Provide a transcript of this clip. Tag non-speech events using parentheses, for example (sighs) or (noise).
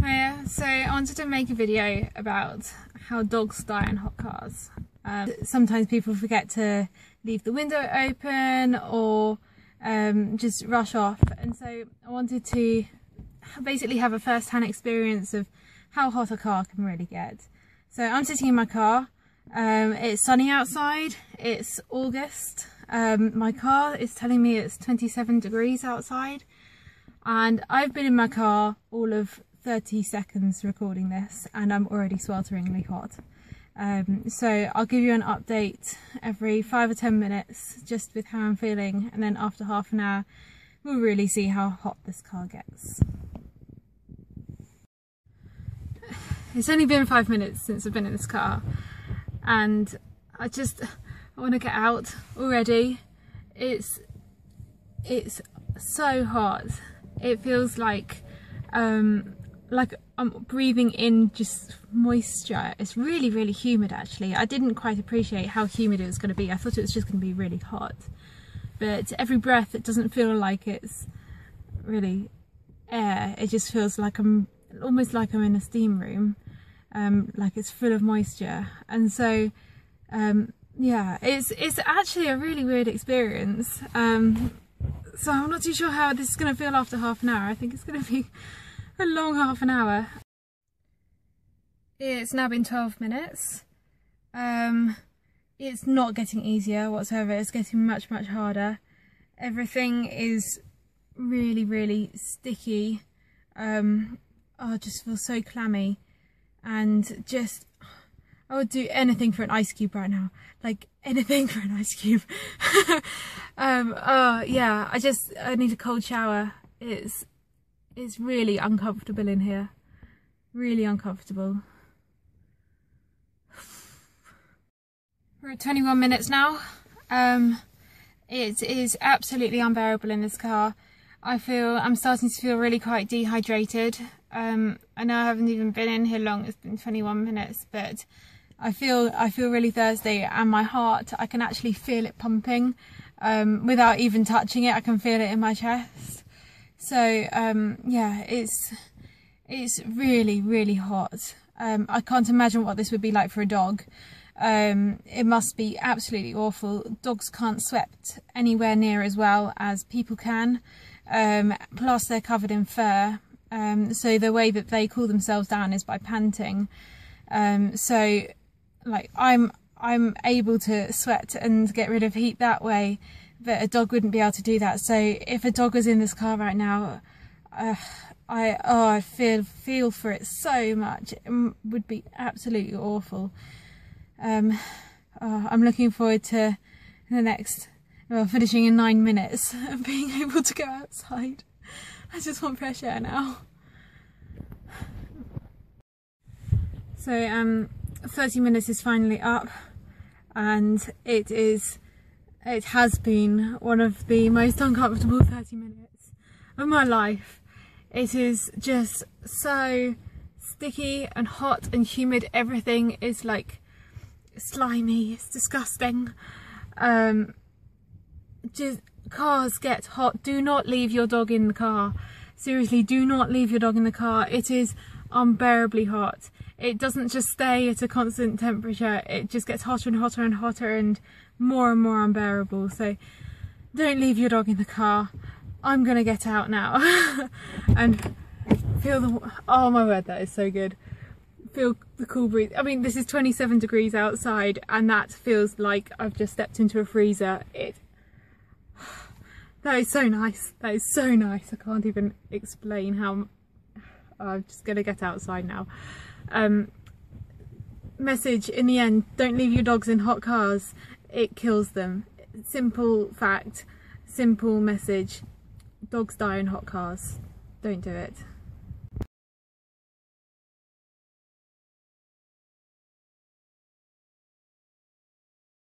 Hiya, so I wanted to make a video about how dogs die in hot cars. Um, sometimes people forget to leave the window open or um, just rush off. And so I wanted to basically have a first-hand experience of how hot a car can really get. So I'm sitting in my car, um, it's sunny outside, it's August, um, my car is telling me it's 27 degrees outside. And I've been in my car all of 30 seconds recording this and I'm already swelteringly hot. Um, so I'll give you an update every five or 10 minutes just with how I'm feeling and then after half an hour we'll really see how hot this car gets. It's only been five minutes since I've been in this car and I just I want to get out already. It's it's so hot. It feels like um, like I'm breathing in just moisture. It's really, really humid actually. I didn't quite appreciate how humid it was going to be. I thought it was just going to be really hot. But every breath, it doesn't feel like it's really air. It just feels like I'm almost like I'm in a steam room, um, like it's full of moisture. And so, um, yeah, it's it's actually a really weird experience. Um, so I'm not too sure how this is going to feel after half an hour. I think it's going to be a long half an hour. It's now been 12 minutes. Um, it's not getting easier whatsoever. It's getting much, much harder. Everything is really, really sticky. Um, oh, I just feel so clammy and just, I would do anything for an ice cube right now. Like anything for an ice cube. (laughs) um, oh yeah, I just, I need a cold shower. It's it's really uncomfortable in here. Really uncomfortable. (sighs) We're at 21 minutes now. Um, it is absolutely unbearable in this car. I feel I'm starting to feel really quite dehydrated. Um, I know I haven't even been in here long. It's been 21 minutes, but I feel I feel really thirsty, and my heart I can actually feel it pumping um, without even touching it. I can feel it in my chest. So um, yeah, it's it's really really hot. Um, I can't imagine what this would be like for a dog. Um, it must be absolutely awful. Dogs can't sweat anywhere near as well as people can. Um, plus they're covered in fur. Um, so the way that they cool themselves down is by panting. Um, so like I'm I'm able to sweat and get rid of heat that way but a dog wouldn't be able to do that. So if a dog was in this car right now, uh, I oh I feel feel for it so much. It would be absolutely awful. Um, oh, I'm looking forward to the next well finishing in nine minutes (laughs) and being able to go outside. I just want fresh air now. So um, 30 minutes is finally up and it is it has been one of the most uncomfortable 30 minutes of my life. It is just so sticky and hot and humid. Everything is like slimy. It's disgusting. Um, just cars get hot. Do not leave your dog in the car. Seriously, do not leave your dog in the car. It is unbearably hot. It doesn't just stay at a constant temperature. It just gets hotter and hotter and hotter and more and more unbearable. So don't leave your dog in the car. I'm gonna get out now (laughs) and feel the, oh my word, that is so good. Feel the cool breeze. I mean, this is 27 degrees outside and that feels like I've just stepped into a freezer. It, (sighs) that is so nice. That is so nice. I can't even explain how, I'm just gonna get outside now. Um, message in the end, don't leave your dogs in hot cars it kills them. Simple fact, simple message. Dogs die in hot cars. Don't do it.